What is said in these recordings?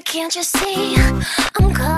can't you see I'm gone.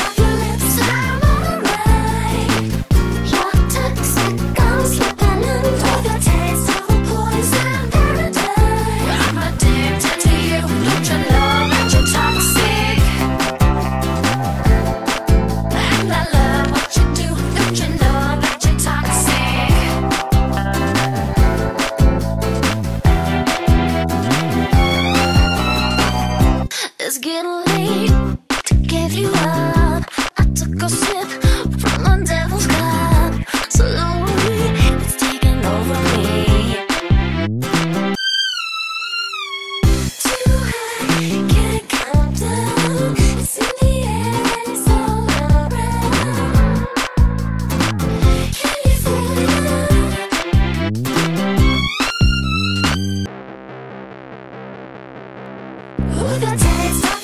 Get. with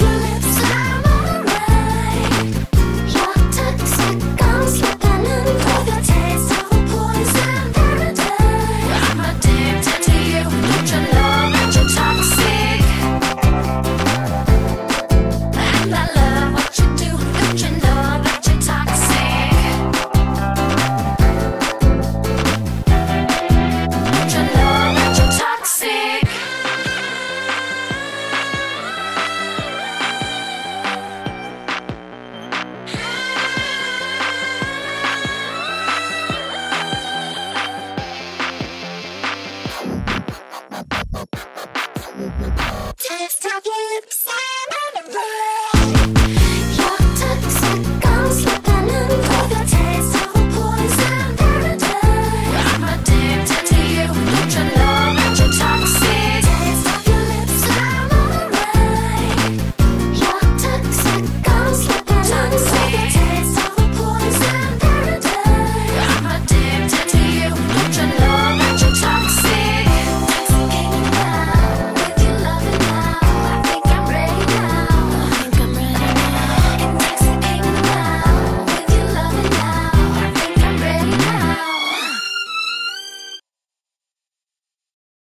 apocalypse